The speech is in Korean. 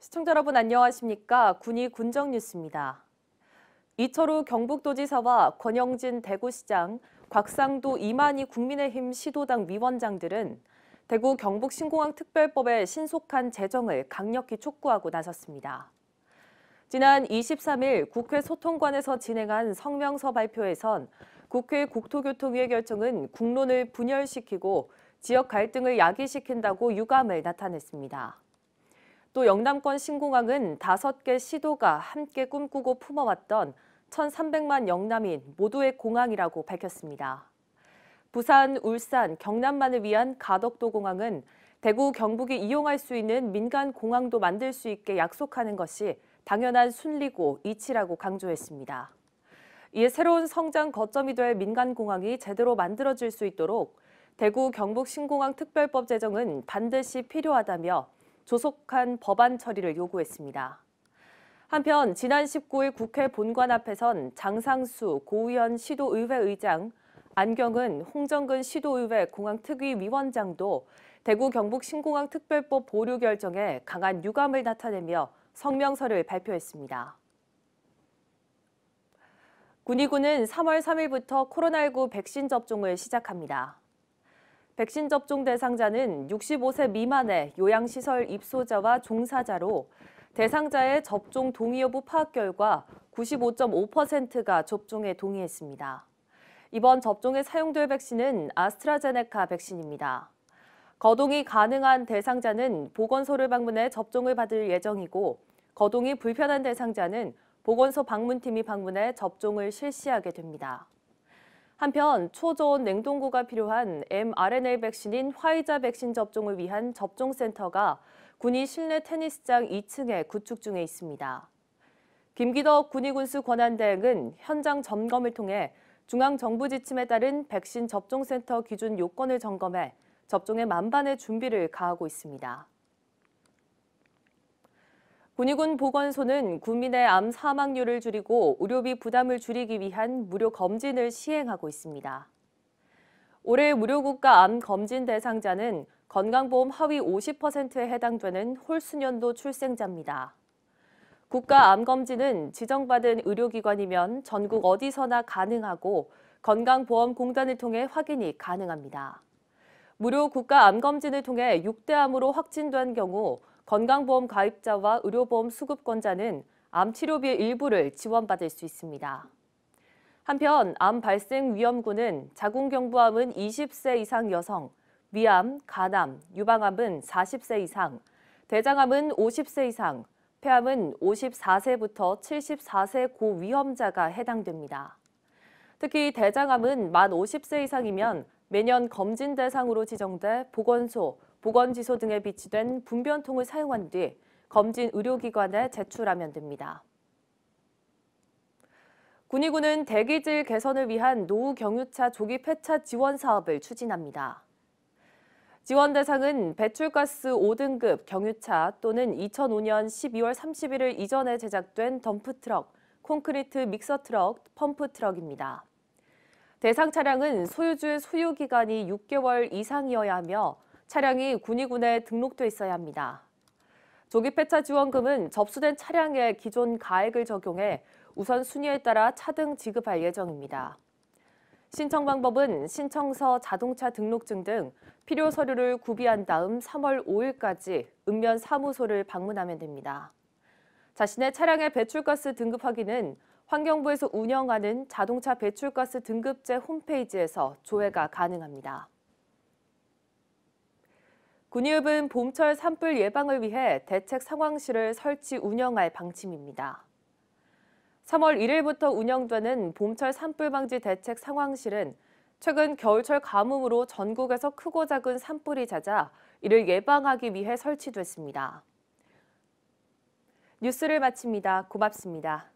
시청자 여러분 안녕하십니까? 군이 군정 뉴스입니다. 이철우 경북도지사와 권영진 대구시장, 곽상도 이만희 국민의힘 시도당 위원장들은 대구 경북 신공항 특별법의 신속한 제정을 강력히 촉구하고 나섰습니다. 지난 23일 국회 소통관에서 진행한 성명서 발표에선 국회 국토교통위의 결정은 국론을 분열시키고 지역 갈등을 야기시킨다고 유감을 나타냈습니다. 또 영남권 신공항은 다섯 개 시도가 함께 꿈꾸고 품어왔던 1,300만 영남인 모두의 공항이라고 밝혔습니다. 부산, 울산, 경남만을 위한 가덕도 공항은 대구, 경북이 이용할 수 있는 민간 공항도 만들 수 있게 약속하는 것이 당연한 순리고 이치라고 강조했습니다. 이에 새로운 성장 거점이 될 민간 공항이 제대로 만들어질 수 있도록 대구 경북 신공항 특별법 제정은 반드시 필요하다며 조속한 법안 처리를 요구했습니다. 한편 지난 19일 국회 본관 앞에선 장상수 고의현 시도의회 의장, 안경은 홍정근 시도의회 공항특위위원장도 대구 경북 신공항 특별법 보류 결정에 강한 유감을 나타내며 성명서를 발표했습니다. 군의군은 3월 3일부터 코로나19 백신 접종을 시작합니다. 백신 접종 대상자는 65세 미만의 요양시설 입소자와 종사자로 대상자의 접종 동의 여부 파악 결과 95.5%가 접종에 동의했습니다. 이번 접종에 사용될 백신은 아스트라제네카 백신입니다. 거동이 가능한 대상자는 보건소를 방문해 접종을 받을 예정이고 거동이 불편한 대상자는 보건소 방문팀이 방문해 접종을 실시하게 됩니다. 한편 초저온 냉동고가 필요한 mRNA 백신인 화이자 백신 접종을 위한 접종센터가 군이 실내 테니스장 2층에 구축 중에 있습니다. 김기덕 군의군수 권한대행은 현장 점검을 통해 중앙정부 지침에 따른 백신 접종센터 기준 요건을 점검해 접종에 만반의 준비를 가하고 있습니다. 군의군 보건소는 국민의 암 사망률을 줄이고 의료비 부담을 줄이기 위한 무료 검진을 시행하고 있습니다. 올해 무료국가 암 검진 대상자는 건강보험 하위 50%에 해당되는 홀수년도 출생자입니다. 국가 암검진은 지정받은 의료기관이면 전국 어디서나 가능하고 건강보험공단을 통해 확인이 가능합니다. 무료 국가 암검진을 통해 6대 암으로 확진된 경우 건강보험 가입자와 의료보험 수급권자는 암 치료비의 일부를 지원받을 수 있습니다. 한편 암 발생 위험군은 자궁경부암은 20세 이상 여성, 위암, 간암, 유방암은 40세 이상, 대장암은 50세 이상, 폐암은 54세부터 74세 고위험자가 해당됩니다. 특히 대장암은 만 50세 이상이면 매년 검진 대상으로 지정돼 보건소, 보건지소 등에 비치된 분변통을 사용한 뒤 검진 의료기관에 제출하면 됩니다. 군의군은 대기질 개선을 위한 노후 경유차 조기 폐차 지원 사업을 추진합니다. 지원 대상은 배출가스 5등급 경유차 또는 2005년 12월 31일 이전에 제작된 덤프트럭, 콘크리트 믹서트럭, 펌프트럭입니다. 대상 차량은 소유주의 소유 기간이 6개월 이상이어야 하며 차량이 군의군에 등록돼 있어야 합니다. 조기 폐차 지원금은 접수된 차량의 기존 가액을 적용해 우선 순위에 따라 차등 지급할 예정입니다. 신청 방법은 신청서, 자동차 등록증 등 필요 서류를 구비한 다음 3월 5일까지 읍면 사무소를 방문하면 됩니다. 자신의 차량의 배출가스 등급 확인은 환경부에서 운영하는 자동차 배출가스 등급제 홈페이지에서 조회가 가능합니다. 군의읍은 봄철 산불 예방을 위해 대책 상황실을 설치 운영할 방침입니다. 3월 1일부터 운영되는 봄철 산불 방지 대책 상황실은 최근 겨울철 가뭄으로 전국에서 크고 작은 산불이 잦아 이를 예방하기 위해 설치됐습니다. 뉴스를 마칩니다. 고맙습니다.